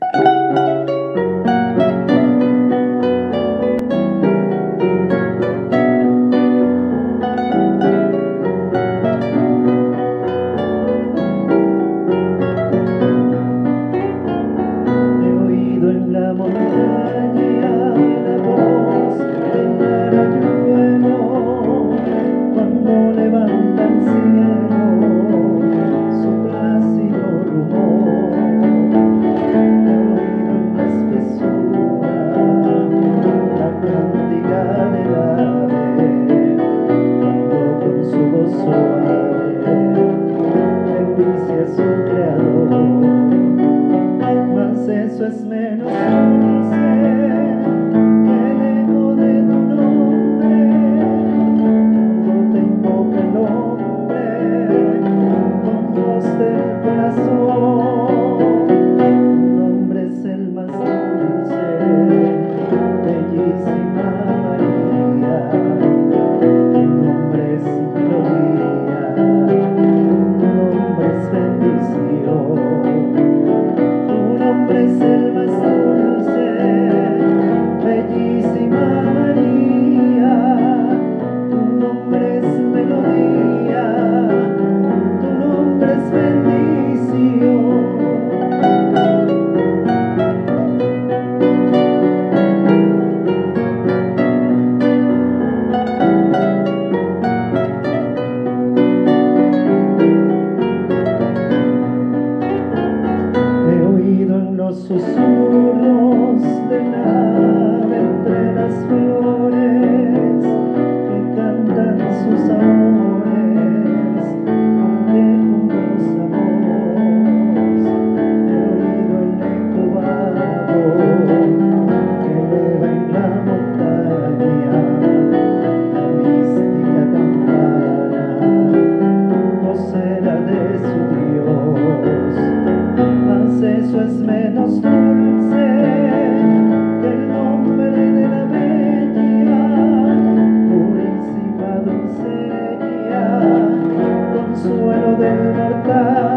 He oído en la montaña. Eso es menos un ser que el ego de tu nombre, no tengo que lograr, con los del corazón. Es el más dulce, bellísima María. Tu nombre es melodía, tu nombre es bendición. perdido en los susurros del ave entre las de libertad.